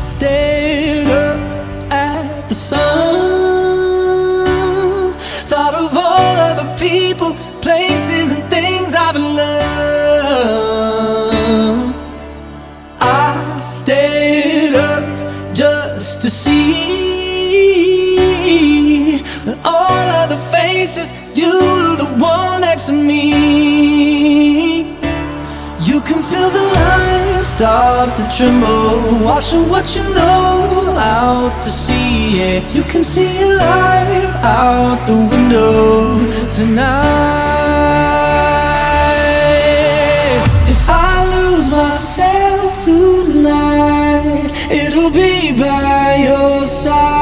stared up at the sun. Thought of all of the people, places, and things I've loved. I stayed up just to see all of the faces. You were the one next to me. Start to tremble, washing what you know out to sea. Yeah, you can see your life out the window tonight. If I lose myself tonight, it'll be by your side.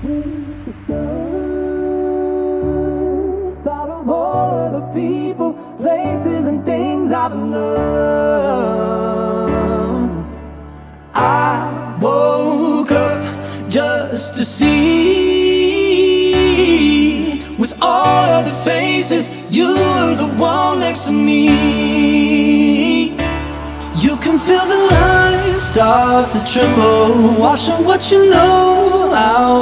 Thought of all of the people, places, and things I've loved. I woke up just to see, with all of the faces, you were the one next to me. You can feel the lines start to tremble, washing what you know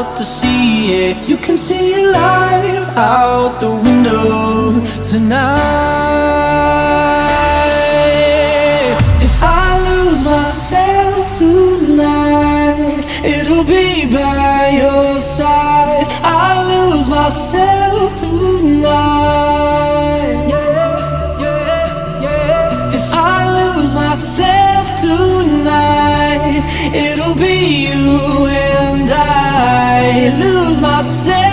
out to sea it you can see your life out the window tonight. If I lose myself tonight, it'll be by your side. I lose myself tonight. Yeah, yeah, yeah. If I lose myself tonight, it'll be you and I lose myself